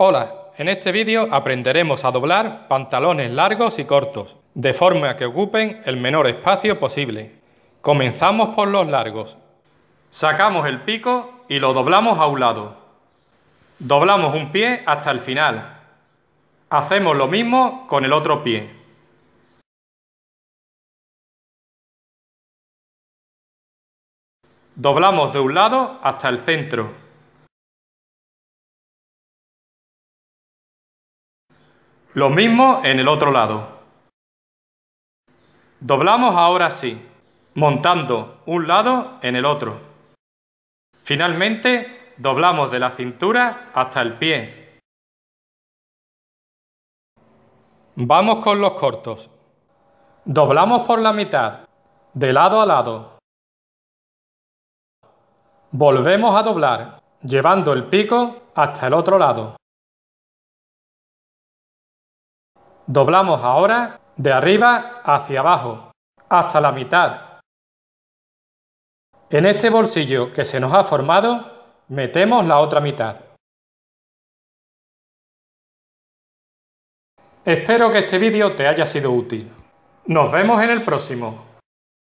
Hola, en este vídeo aprenderemos a doblar pantalones largos y cortos, de forma que ocupen el menor espacio posible. Comenzamos por los largos. Sacamos el pico y lo doblamos a un lado. Doblamos un pie hasta el final. Hacemos lo mismo con el otro pie. Doblamos de un lado hasta el centro. Lo mismo en el otro lado. Doblamos ahora sí, montando un lado en el otro. Finalmente, doblamos de la cintura hasta el pie. Vamos con los cortos. Doblamos por la mitad, de lado a lado. Volvemos a doblar, llevando el pico hasta el otro lado. Doblamos ahora de arriba hacia abajo, hasta la mitad. En este bolsillo que se nos ha formado, metemos la otra mitad. Espero que este vídeo te haya sido útil. Nos vemos en el próximo.